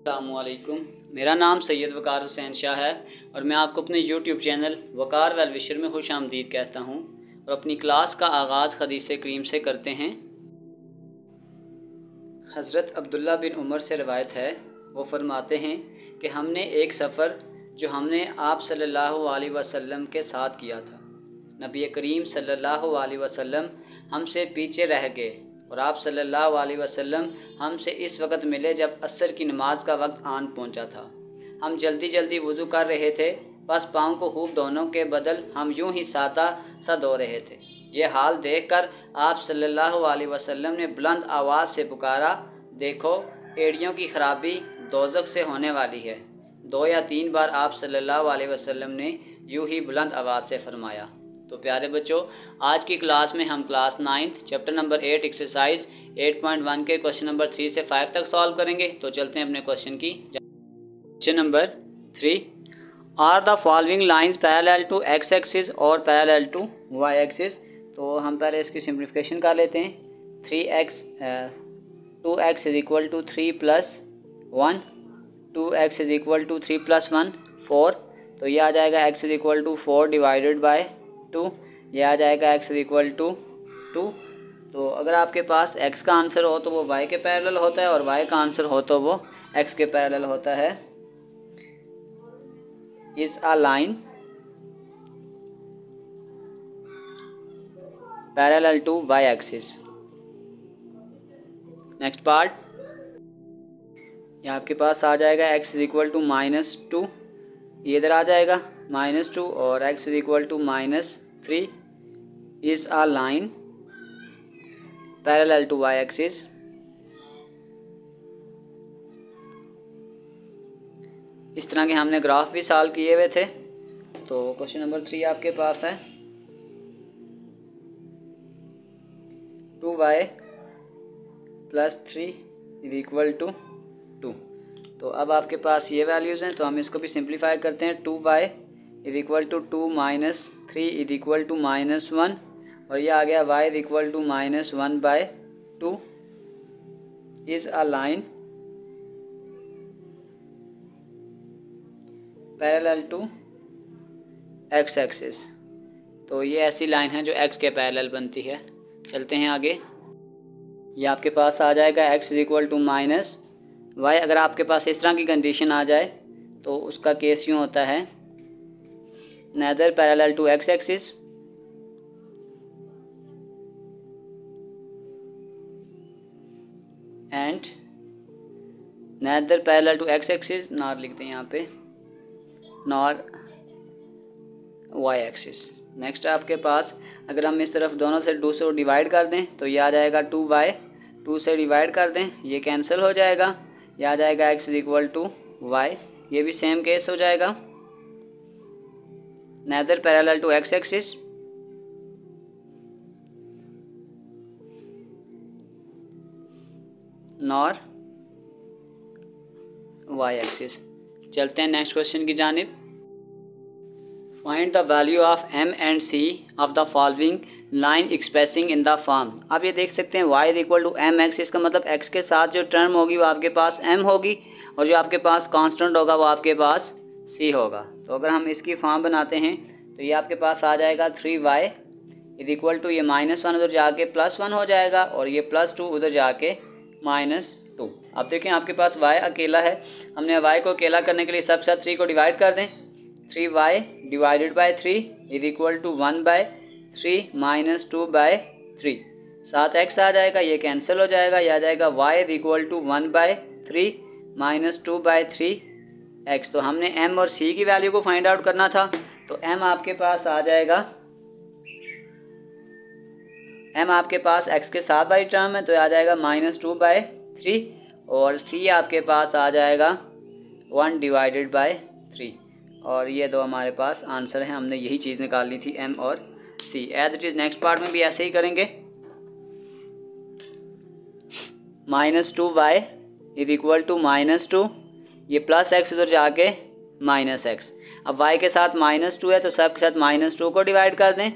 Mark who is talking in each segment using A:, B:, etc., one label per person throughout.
A: अल्लाम मेरा नाम सैयद वकार हुसैन शाह है और मैं आपको अपने YouTube channel Waqar well wisher में खुश आमदीद कहता हूँ और अपनी क्लास का आगाज़ खदीस करीम से करते हैं। हज़रत अब्दुल्ला बिन उमर से रवायत है, वो फरमाते हैं कि हमने एक सफ़र जो हमने आप सल्लल्लाहु अलैहि वसल्लम के साथ किया था। नबी करीम सल्लल्लाहु अलैहि वसल्लम हमसे पीछे रह गए। और आप सल्लल्लाहु अलैहि वसल्लम हमसे इस वक्त मिले जब असर की नमाज़ का वक्त आन पहुँचा था। हम जल्दी जल्दी वज़ू कर रहे थे, बस पाँव को खूब दोनों के बदल हम यूँ ही सादा सा धो रहे थे। ये हाल देखकर आप सल्लल्लाहु अलैहि वसल्लम ने बुलंद आवाज़ से पुकारा, देखो, एड़ियों की खराबी दोजक से होने वाली है। दो या तीन बार आप सल्लल्लाहु अलैहि वसल्लम ने यूँ ही बुलंद आवाज़ से फरमाया। तो प्यारे बच्चों, आज की क्लास में हम class ninth chapter number eight exercise eight point one के क्वेश्चन नंबर थ्री से फाइव तक सॉल्व करेंगे। तो चलते हैं अपने क्वेश्चन की। Question number three are the following lines parallel to x axis और पैरेलल टू वाई एक्सिस तो हम पहले इसकी सिंप्लीफिकेशन कर लेते हैं। Three x two x is equal to three plus one two x is equal to three plus one four तो ये आ जाएगा x is equal to four divided by two, ये आ जाएगा एक्स इक्वल टू टू तो अगर आपके पास x का आंसर हो तो वो y के पैरेलल होता है और y का आंसर हो तो वो x के पैरेलल होता है. Is a line parallel to y axis next part ये आपके पास आ जाएगा x is equal to minus two ये इधर आ जाएगा. माइनस टू और x is equal to minus three is a line parallel to y axis. इस तरह के हमने ग्राफ भी सॉल्व किए हुए थे। तो क्वेश्चन नंबर थ्री आपके पास है। Two y plus three is equal to two. तो अब आपके पास ये वैल्यूज़ हैं तो हम इसको भी सिंप्लीफाई करते हैं। Two y is equal to two minus three is equal to minus one और ये आ गया y is equal to minus one by two is a line parallel to x axis तो ये ऐसी लाइन है जो एक्स के पैरेलल बनती है। चलते हैं आगे। ये आपके पास आ जाएगा x is equal to minus y अगर आपके पास इस तरह की कंडीशन आ जाए तो उसका केस यूँ होता है neither parallel to x axis and neither parallel to x axis nor लिखते हैं यहाँ पे, nor y axis नेक्स्ट आपके पास, अगर हम इस तरफ़ दोनों से टू से डिवाइड कर दें तो ये आ जाएगा टू बाई टू से डिवाइड कर दें, ये कैंसिल हो जाएगा, ये आ जाएगा x is equal to y ये भी सेम केस हो जाएगा. Neither parallel to x axis. Nor y axis. चलते हैं नेक्स्ट क्वेश्चन की जानब. Find the value of m and c of the following line expressing in the form आप ये देख सकते हैं is equal to m x इसका मतलब x के साथ जो टर्म होगी वो आपके पास m होगी और जो आपके पास कांस्टेंट होगा वो आपके पास c होगा। तो अगर हम इसकी फॉर्म बनाते हैं तो ये आपके पास आ जाएगा three y is equal to ये माइनस वन उधर जाके प्लस वन हो जाएगा और ये प्लस टू उधर जाके माइनस टू अब देखें, आपके पास वाई अकेला है। हमने वाई को अकेला करने के लिए सब साथ थ्री को डिवाइड कर दें। Three y divided by three is equal to one by three minus two by three सात एक्स आ जाएगा, ये कैंसिल हो जाएगा। ये आ जाएगा y is equal to one by three minus two by three x तो हमने एम और सी की वैल्यू को फाइंड आउट करना था तो एम आपके पास आ जाएगा। एम आपके पास एक्स के साथ बाई टर्म है तो आ जाएगा माइनस टू बाई थ्री और सी आपके पास आ जाएगा वन डिवाइडेड बाय थ्री और ये दो हमारे पास आंसर हैं, हमने यही चीज़ निकालनी थी एम और c as it is next part में भी ऐसे ही करेंगे। Minus two y is equal to minus two ये प्लस एक्स उधर जाके माइनस एक्स अब वाई के साथ माइनस टू है तो सब के साथ माइनस टू को डिवाइड कर दें।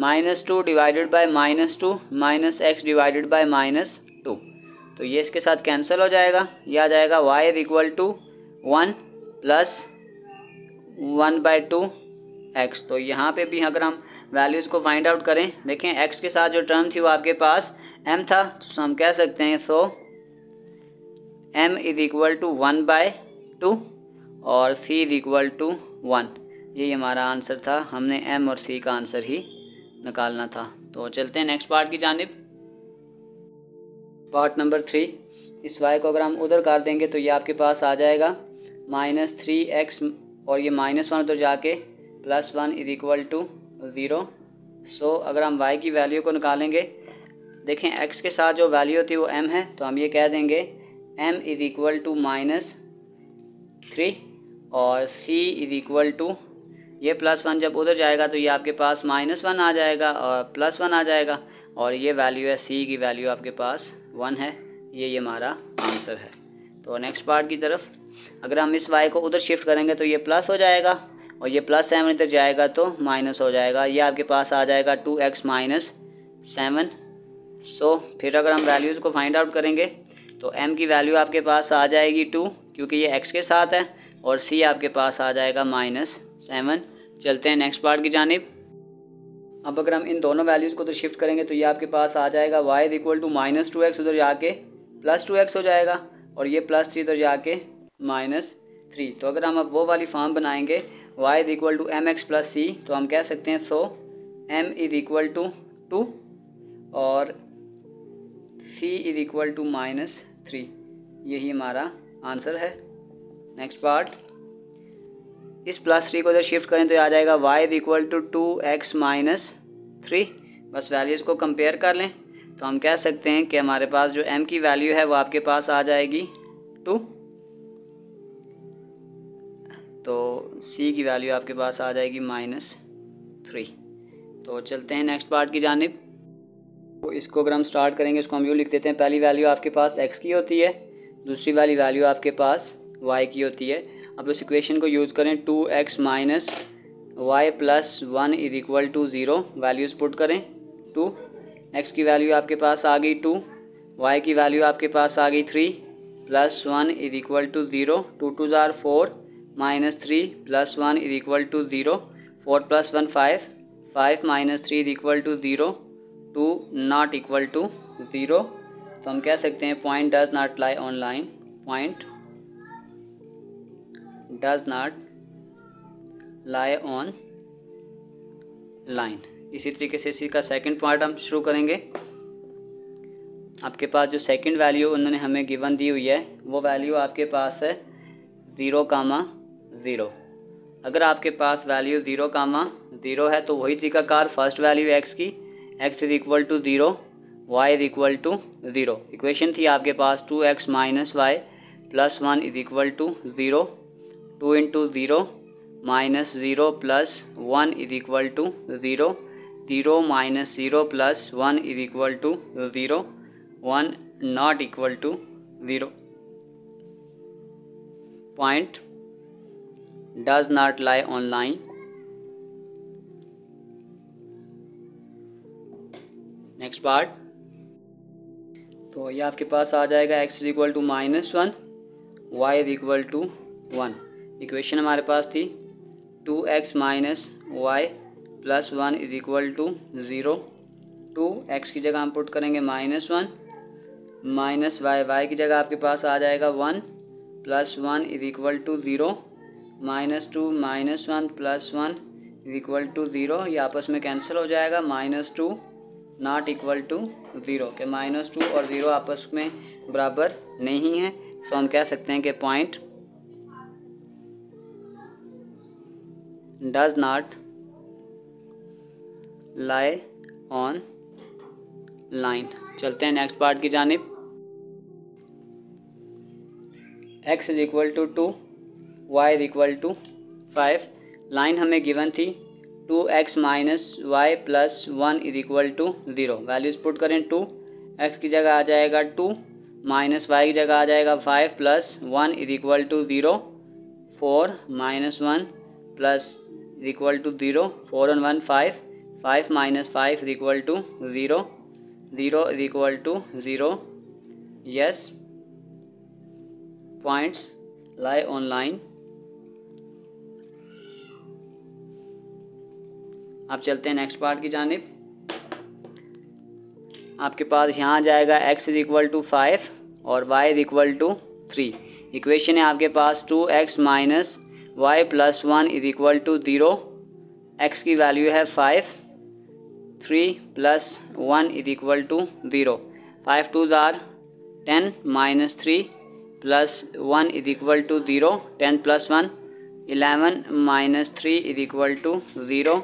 A: Minus two divided by minus two minus x divided by minus two तो ये इसके साथ कैंसिल हो जाएगा। यह आ जाएगा y is equal to one plus one by two x तो यहाँ पे भी अगर हम वैल्यूज़ को फाइंड आउट करें, देखें एक्स के साथ जो टर्म थी वो आपके पास एम था तो हम कह सकते हैं so m is equal to one by two और c is equal to one यही हमारा आंसर था। हमने एम और सी का आंसर ही निकालना था। तो चलते हैं नेक्स्ट पार्ट की जानब। पार्ट नंबर थ्री इस वाई को अगर हम उधर कर देंगे तो ये आपके पास आ जाएगा। माइनस थ्री एक्स और ये माइनस वन उधर जाके plus one is equal to zero so अगर हम वाई की वैल्यू को निकालेंगे, देखें एक्स के साथ जो वैल्यू होती है वो एम है तो हम ये कह देंगे m is equal to minus three और सी इज़ इक्वल टू ये प्लस वन जब उधर जाएगा तो ये आपके पास माइनस वन आ जाएगा और प्लस वन आ जाएगा और ये वैल्यू है सी की वैल्यू आपके पास वन है। ये ये हमारा आंसर है। तो नेक्स्ट पार्ट की तरफ़, अगर हम इस वाई को उधर शिफ्ट करेंगे तो ये प्लस हो जाएगा और ये प्लस सेवन इधर जाएगा तो माइनस हो जाएगा। ये आपके पास आ जाएगा two x minus seven so फिर अगर हम वैल्यूज़ को फाइंड आउट करेंगे तो एम की वैल्यू आपके पास आ जाएगी टू क्योंकि ये एक्स के साथ है, और सी आपके पास आ जाएगा माइनस सेवन चलते हैं नेक्स्ट पार्ट की जानब। अब अगर हम इन दोनों वैल्यूज़ को तो शिफ्ट करेंगे तो ये आपके पास आ जाएगा y is equal to minus two x उधर जाके प्लस टू एक्स हो जाएगा, और ये प्लस थ्री उधर जाके माइनस थ्री तो अगर हम अब वो वाली फॉर्म बनाएँगे y is equal to m x plus c तो हम कह सकते हैं so m is equal to two और c is equal to minus three यही हमारा आंसर है। नेक्स्ट पार्ट इस प्लस थ्री को अगर शिफ्ट करें तो आ जाएगा y is equal to two x minus three बस वैल्यूज़ को कंपेयर कर लें। तो हम कह सकते हैं कि हमारे पास जो एम की वैल्यू है, वो आपके पास आ जाएगी टू तो सी की वैल्यू आपके पास आ जाएगी माइनस थ्री तो चलते हैं नेक्स्ट पार्ट की जानब। तो इसको अगर हम स्टार्ट करेंगे, इसको हम यू लिख देते हैं, पहली वैल्यू आपके पास एक्स की होती है, दूसरी वाली वैल्यू आपके पास वाई की होती है। अब इस इक्वेशन को यूज़ करें two x minus y plus one is equal to zero values put करें टू एक्स की वैल्यू आपके पास आ गई टू वाई की वैल्यू आपके पास आ गई three plus one is equal to zero two two tsar four minus three plus one is equal to zero four plus one five five minus three is equal to zero two not equal to zero. तो हम कह सकते हैं point does not lie on line point does not lie on line इसी तरीके से इसी का सेकंड पार्ट हम शुरू करेंगे। आपके पास जो सेकंड वैल्यू उन्होंने हमें गिवन दी हुई है, वो वैल्यू आपके पास है ज़ीरो कामा ज़ीरो अगर आपके पास वैल्यू ज़ीरो कामा ज़ीरो है तो वही तरीका कार फ़र्स्ट वैल्यू एक्स की। X is equal to zero y is equal to zero equation थी आपके पास two x minus y plus one is equal to zero two into zero minus zero plus one is equal to zero zero minus zero plus one is equal to zero one not equal to zero point does not lie on line next part तो ये आपके पास आ जाएगा x is equal to minus one y is equal to one equation हमारे पास थी two x minus y plus one is equal to zero two x की जगह हम पुट करेंगे minus one minus y y की जगह आपके पास आ जाएगा one plus one is equal to zero minus two minus one plus one is equal to zero ये आपस में कैंसिल हो जाएगा minus two not equal to zero के माइनस टू और ज़ीरो आपस में बराबर नहीं है। तो हम कह सकते हैं कि point does not lie on line चलते हैं नेक्स्ट पार्ट की जानब। X is equal to two y is equal to five line हमें गिवन थी two x minus y plus one is equal to zero. Values put करें two. X की जगह आ जाएगा टू, माइनस वाई की जगह आ जाएगा five, plus one is equal to zero. Four minus one plus is equal to 0 4 and 1 5 5 minus 5 is equal to 0 0 is equal to 0 yes, points lie on आप चलते हैं नेक्स्ट पार्ट की जानब। आपके पास यहाँ जाएगा x is equal to five और y is equal to three equation है आपके पास two x minus y plus one is equal to zero x की वैल्यू है five three plus one is equal to zero five two tsar ten minus three plus one is equal to zero ten plus one eleven minus three is equal to zero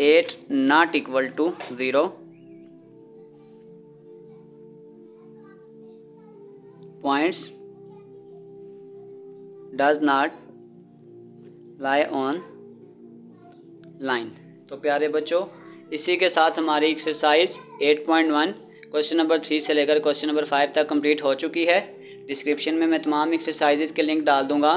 A: eight not equal to zero points does not lie on line तो प्यारे बच्चों, इसी के साथ हमारी exercise 8.1 question number three से लेकर question number five तक कंप्लीट हो चुकी है। डिस्क्रिप्शन में मैं तमाम एक्सरसाइजेज के लिंक डाल दूँगा।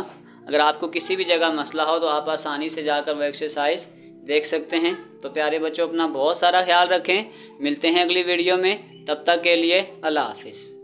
A: अगर आपको किसी भी जगह मसला हो तो आप आसानी से जाकर वो एक्सरसाइज देख सकते हैं। तो प्यारे बच्चों, अपना बहुत सारा ख्याल रखें। मिलते हैं अगली वीडियो में। तब तक के लिए अल्लाह हाफिज़।